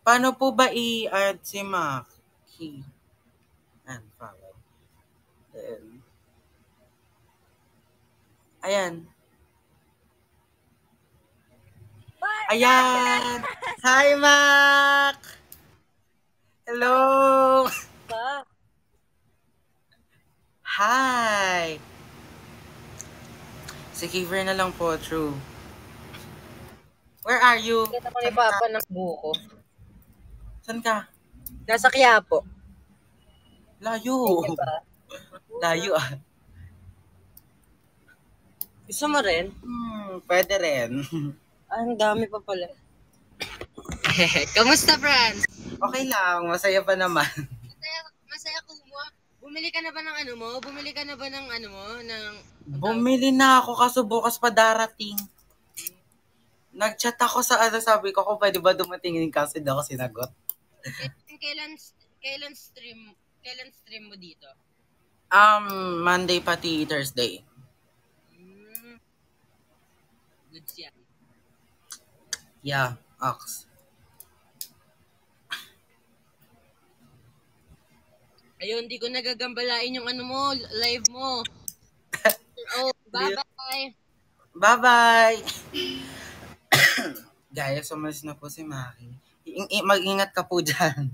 Paano po ba i-add si Maki? And follow. Then, ayan. Ayan! Hi, Mac! Hello! Hi! Si Kiver na lang po, true. Where are you? kita ko ni Papa ng buko. Saan ka? Nasa Quiapo. Layo. Layo ah. Gusto mo rin? Hmm, pwede rin. Ah, ang dami pa pala. Kamusta, Franz? Okay lang, masaya pa naman. Masaya, masaya mo. Bumili ka na ba ng ano mo? Bumili ka na ba ng ano mo? Ng... Bumili na ako kaso bukas pa darating. Nag-chat ako sa ano, sabi ko kung pwede ba dumatingin kasi daw ako sinagot. Kailan, kailan stream, kailan stream mo dito? Um, Monday pati Thursday. Hmm. Good siya. Yeah, ox. Ayun, di ko nagagambalain yung ano mo, live mo. oh, bye-bye. Bye-bye! Guys, umalis na po si Maki. I- i- mag-ingat ka po dyan.